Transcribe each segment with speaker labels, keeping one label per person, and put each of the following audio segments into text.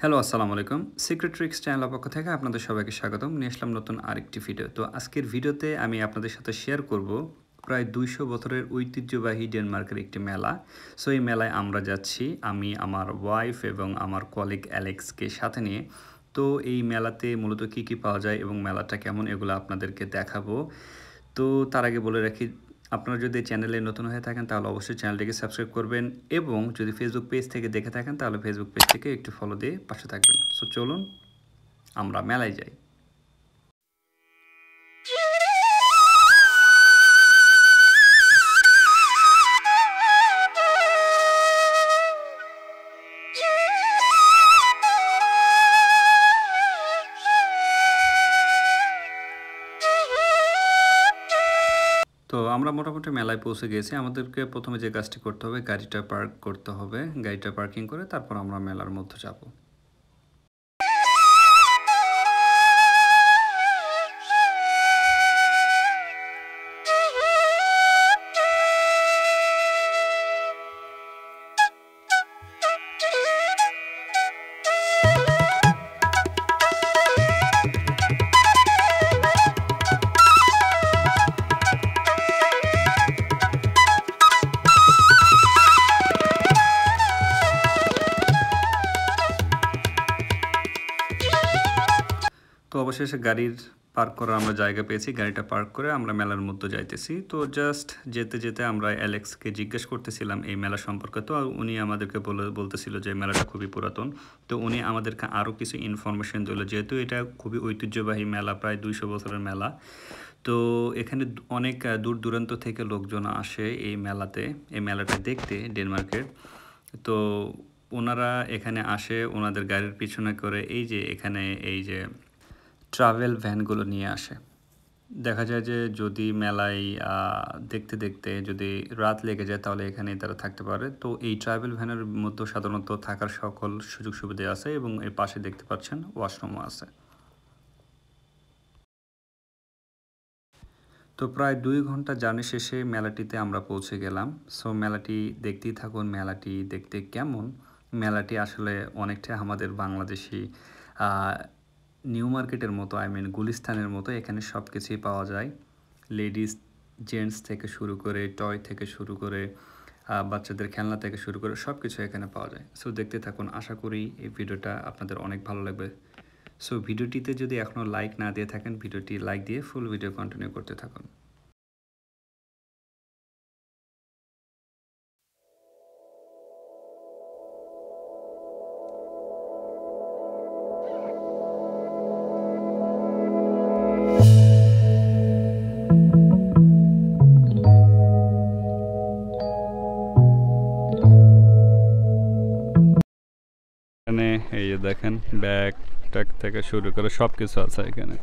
Speaker 1: Hello, আসসালামু আলাইকুম। Secret tricks চ্যানেলের পক্ষ থেকে আপনাদের সবাইকে স্বাগতম। নিয়ে আসলাম নতুন আরেকটি ভিডিও তো আজকের ভিডিওতে আমি আপনাদের সাথে শেয়ার করব প্রায় দুইশো বছরের ঐতিহ্যবাহী ডেনমার্কের একটি মেলা। সো এই মেলায় আমরা যাচ্ছি, আমি, আমার ওয়াইফ এবং আমার কলিগ অ্যালেক্সকে সাথে নিয়ে। তো এই মেলাতে মূলত কী কী পাওয়া যায় এবং মেলাটা কেমন, এগুলো আপনাদেরকে দেখাবো। তো তার আগে বলে রাখি আপনারা যদি চ্যানেলে নতুন হয়ে থাকেন, তাহলে অবশ্যই চ্যানেলটিকে সাবস্ক্রাইব করবেন এবং যদি ফেসবুক পেজ থেকে দেখে থাকেন, তাহলে ফেসবুক পেজ থেকে একটু ফলো দিয়ে পাশে থাকবেন। সো চলুন আমরা মেলায় যাই। আমরা মোটামুটি মেলায় পৌঁছে গেছি। আমাদেরকে প্রথমে যে কাজটি করতে হবে, গাড়িটা পার্ক করতে হবে, গাড়িটা পার্কিং করে তারপর আমরা মেলার মধ্যে যাব। অবশেষে গাড়ির পার্ক করার আমরা জায়গা পেয়েছি, গাড়িটা পার্ক করে আমরা মেলার মধ্যে যাইতেছি। তো জাস্ট যেতে যেতে আমরা অ্যালেক্সকে জিজ্ঞেস করতেছিলাম এই মেলা সম্পর্কে। তো উনি আমাদেরকে বলে, বলতেছিল যে মেলাটা খুবই পুরাতন। তো উনি আমাদেরকে আরও কিছু ইনফরমেশন দিল, যেহেতু এটা খুবই ঐতিহ্যবাহী মেলা, প্রায় দুইশো বছরের মেলা। তো এখানে অনেক দূর দূরান্ত থেকে লোকজন আসে এই মেলাতে, এই মেলাটা দেখতে ডেনমার্কের তো ওনারা এখানে আসে ওনাদের গাড়ির পিছনে করে এই যে এখানে এই যে ট্রাভেল ভ্যানগুলো নিয়ে আসে। দেখা যায় যে যদি মেলায় দেখতে দেখতে যদি রাত লেগে যায় তাহলে এখানে তারা থাকতে পারে। তো এই ট্রাভেল ভ্যানের মধ্যে সাধারণত থাকার সকল সুযোগ সুবিধা আছে এবং এর পাশে দেখতে পাচ্ছেন ওয়াশরুমও আছে। তো প্রায় দুই ঘণ্টা জার্নি শেষে মেলাটিতে আমরা পৌঁছে গেলাম। সো মেলাটি দেখতেই থাকুন, মেলাটি দেখতে কেমন? মেলাটি আসলে অনেকটা আমাদের বাংলাদেশি নিউ মার্কেটের মতো আই মিন গুলিস্তানের মতো এখানে সব কিছুই পাওয়া যায়। লেডিস জেন্টস থেকে শুরু করে টয় থেকে শুরু করে বাচ্চাদের খেলনা থেকে শুরু করে সব কিছু এখানে পাওয়া যায়। সো দেখতে থাকুন, আশা করি এই ভিডিওটা আপনাদের অনেক ভালো লাগবে। সো ভিডিওটিতে যদি এখনও লাইক না দিয়ে থাকেন, ভিডিওটি লাইক দিয়ে ফুল ভিডিও কন্টিনিউ করতে থাকুন। এই দেখেন ব্যাগ ট্যাগ থেকে শুরু করে সব কিছু আছে এখানে।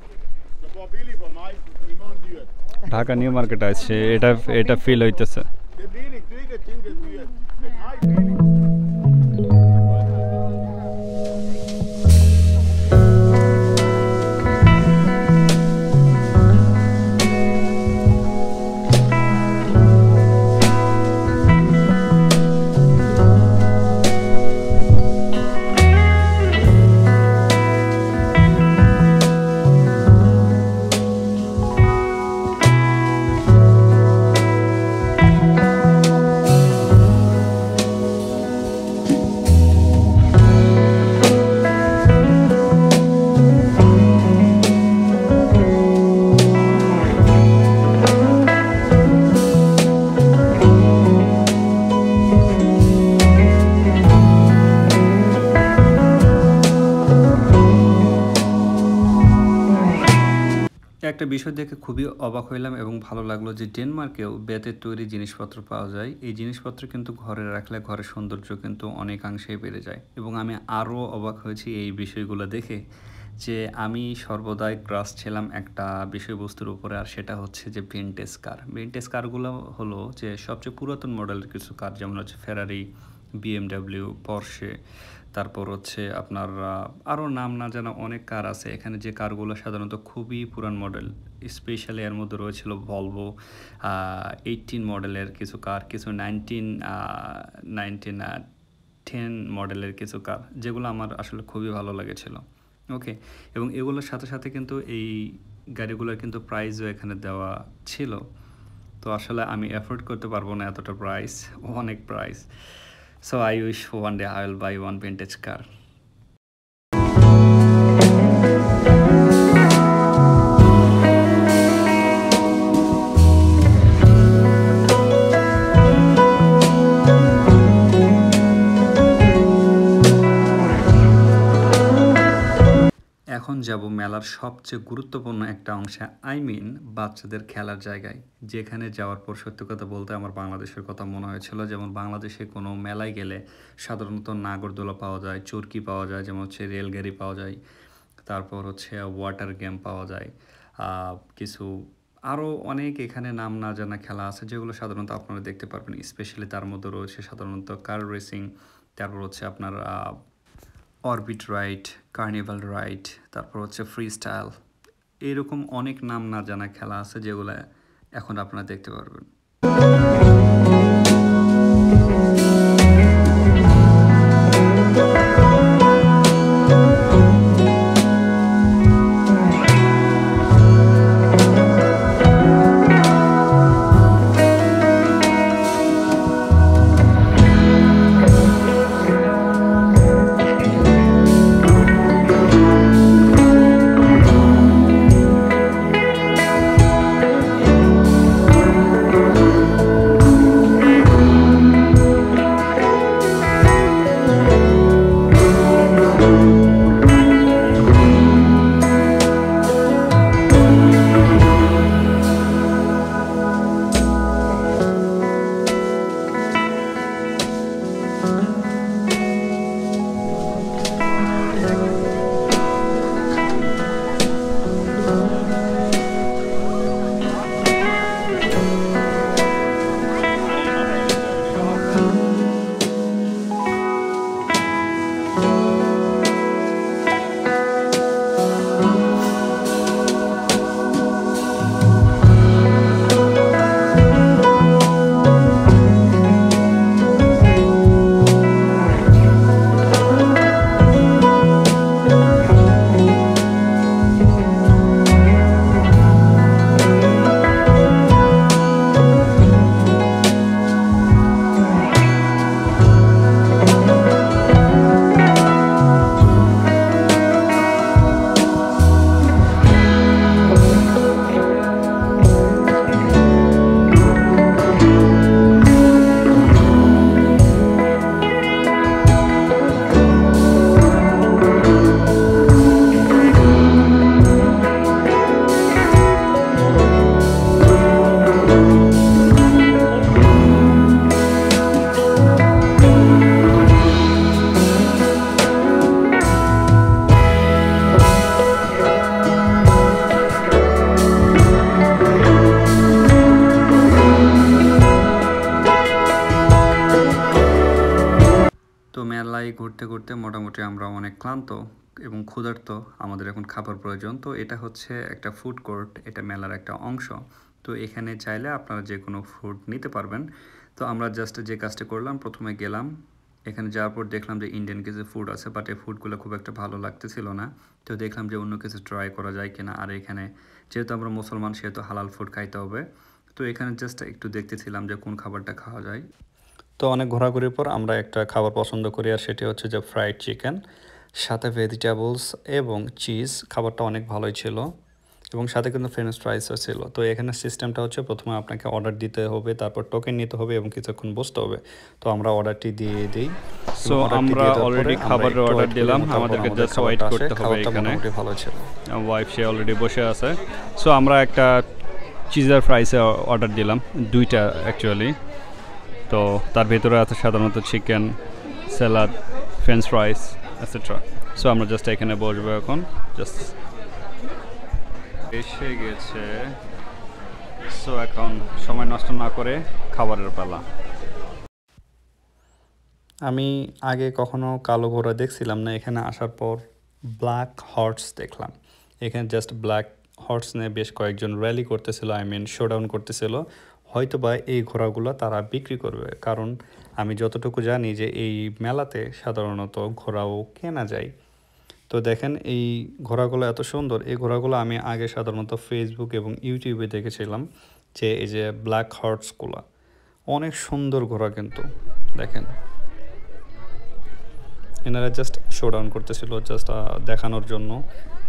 Speaker 1: ঢাকা নিউ মার্কেট আছে, এটা এটা ফিল হইতেছে। একটা বিষয় দেখে খুবই অবাক হইলাম এবং ভালো লাগল যে ডেনমার্কেও বেতের তৈরি জিনিসপত্র পাওয়া যায়। এই জিনিসপত্র কিন্তু ঘরে রাখলে ঘরের সৌন্দর্য কিন্তু অনেকাংশেই বেড়ে যায় এবং আমি আরও অবাক হয়েছি এই বিষয়গুলো দেখে যে আমি সর্বদাই ক্রাস ছিলাম একটা বিষয়বস্তুর উপরে আর সেটা হচ্ছে যে ভিনটেজ কার। ভিনটেজ কারগুলো হলো যে সবচেয়ে পুরাতন মডেলের কিছু কার যেমন হচ্ছে ফেরারি বিএমডাব্লিউ পর্শে তারপর হচ্ছে আপনার আরও নাম না জানা অনেক কার আছে। এখানে যে কারগুলো সাধারণত খুবই পুরান মডেল। স্পেশালি এর মধ্যে রয়েছিল ভলভো এইটিন মডেলের কিছু কার, কিছু নাইনটিন নাইনটিন টেন মডেলের কিছু কার, যেগুলো আমার আসলে খুবই ভালো লেগেছিল। ওকে এবং এগুলোর সাথে সাথে কিন্তু এই গাড়িগুলোর কিন্তু প্রাইসও এখানে দেওয়া ছিল। তো আসলে আমি অ্যাফোর্ড করতে পারব না এতটা প্রাইস অনেক price so i wish one day i will buy one vintage car. যাব মেলার সবচেয়ে গুরুত্বপূর্ণ একটা অংশে আই মিন বাচ্চাদের খেলার জায়গায়। যেখানে যাওয়ার পর সত্যি কথা বলতে আমার বাংলাদেশের কথা মনে হয়েছিল। যেমন বাংলাদেশে কোনো মেলায় গেলে সাধারণত নাগরদোলা পাওয়া যায়, চরকি পাওয়া যায়, যেমন হচ্ছে রেলগাড়ি পাওয়া যায়, তারপর হচ্ছে ওয়াটার গেম পাওয়া যায় কিছু আরও অনেক এখানে নাম না জানা খেলা আছে যেগুলো সাধারণত আপনারা দেখতে পারবেন। স্পেশালি তার মধ্যে রয়েছে সাধারণত কার রেসিং তারপর হচ্ছে আপনার অরবিট রাইড কার্নিভাল রাইড তারপর হচ্ছে ফ্রি স্টাইল এরকম অনেক নাম না জানা খেলা আছে যেগুলো এখন আপনারা দেখতে পারবেন। ঘুরতে ঘুরতে মোটামুটি আমরা অনেক ক্লান্ত এবং ক্ষুধার্ত আমাদের এখন খাবার প্রয়োজন। তো এটা হচ্ছে একটা ফুড কোর্ট এটা মেলার একটা অংশ। তো এখানে চাইলে আপনারা যে কোনো ফুড নিতে পারবেন। তো আমরা জাস্ট যে কাজটা করলাম, প্রথমে গেলাম। এখানে যাওয়ার পর দেখলাম যে ইন্ডিয়ান কিছু ফুড আছে বাট এই ফুডগুলো খুব একটা ভালো লাগতেছিল না। তো দেখলাম যে অন্য কিছু ট্রাই করা যায় কিনা। আর এখানে যেহেতু আমরা মুসলমান, সেহেতু হালাল ফুড খাইতে হবে। তো এখানে জাস্ট একটু দেখতেছিলাম যে কোন খাবারটা খাওয়া যায়। তো অনেক ঘোরাঘুরির পর আমরা একটা খাবার পছন্দ করি আর সেটি হচ্ছে যে ফ্রাইড চিকেন সাথে ভেজিটেবলস এবং চিজ খাবারটা অনেক ভালোই ছিল এবং সাথে কিন্তু ফ্রেঞ্চ ফ্রাইসও ছিল। তো এখানে সিস্টেমটা হচ্ছে প্রথমে আপনাকে অর্ডার দিতে হবে তারপর টোকেন নিতে হবে এবং কিছুক্ষণ বসতে হবে। তো আমরা অর্ডারটি দিয়ে দিই
Speaker 2: সো আমরা অলরেডি খাবারের অর্ডার দিলাম আমাদেরকে জাস্ট ওয়েট করতে হবে এখানে।
Speaker 1: ভালো ছিল।
Speaker 2: ওয়াইফ সে অলরেডি বসে আছে। সো আমরা একটা চিজার ফ্রাইসে অর্ডার দিলাম দুইটা অ্যাকচুয়ালি তো তার ভেতরে আছে সাধারণত chicken salad French fries etcetera so আমরা জাস্ট এখানে বসবো এখন জাস্ট
Speaker 1: এসে গেছে। সো এখন সময় নষ্ট না করে খাবারের পালা। আমি আগে কখনো কালো ঘোড়া দেখছিলাম না, এখানে আসার পর ব্ল্যাক হর্স দেখলাম। এখানে জাস্ট ব্ল্যাক হর্স নিয়ে বেশ কয়েকজন র্যালি করতেছিল আই মিন শোডাউন করতেছিল। হয়তোবা এই ঘোড়াগুলো তারা বিক্রি করবে। কারণ আমি যতটুকু জানি যে এই মেলাতে সাধারণত ঘোড়াও কেনা যায়। তো দেখেন এই ঘোড়াগুলো এত সুন্দর। এই ঘোড়াগুলো আমি আগে সাধারণত ফেসবুক এবং ইউটিউবে দেখেছিলাম যে এই যে ব্ল্যাক হর্টসগুলো অনেক সুন্দর ঘোড়া কিন্তু। দেখেন। এনারা জাস্ট শো ডাউন করতেছিল জাস্ট দেখানোর জন্য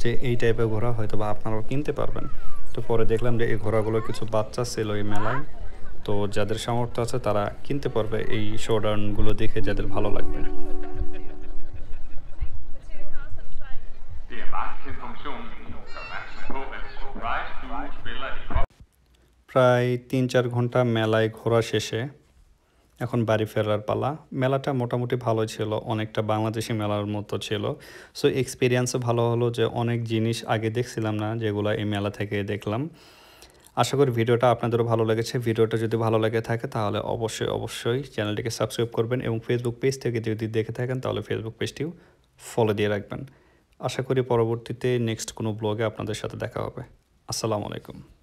Speaker 1: যে এই টাইপের ঘোড়া হয়তো বা আপনারাও কিনতে পারবেন। তো পরে দেখলাম যে এই ঘোড়াগুলোর কিছু বাচ্চা ছিল এই মেলায় তো যাদের সামর্থ্য আছে তারা কিনতে পারবে এই শোডাউনগুলো দেখে যাদের ভালো লাগবে
Speaker 3: Det magtfunktionen. Gør opmærksom på, at Rise 2 spiller i pop.
Speaker 1: প্রায় তিন চার ঘণ্টা মেলায় ঘোরা শেষে এখন বাড়ি ফেরার পালা। মেলাটা মোটামুটি ভালো ছিল, অনেকটা বাংলাদেশি মেলার মতো ছিল। সো এক্সপিরিয়েন্সও ভালো হলো যে অনেক জিনিস আগে দেখছিলাম না, যেগুলো এই মেলা থেকে দেখলাম। আশা করি ভিডিওটা আপনাদেরও ভালো লেগেছে। ভিডিওটা যদি ভালো লেগে থাকে, তাহলে অবশ্যই অবশ্যই চ্যানেলটিকে সাবস্ক্রাইব করবেন এবং ফেসবুক পেজ থেকে যদি দেখে থাকেন, তাহলে ফেসবুক পেজটিও ফলো দিয়ে রাখবেন। আশা করি পরবর্তীতে নেক্সট কোনো ব্লগে আপনাদের সাথে দেখা হবে। আসসালামু আলাইকুম।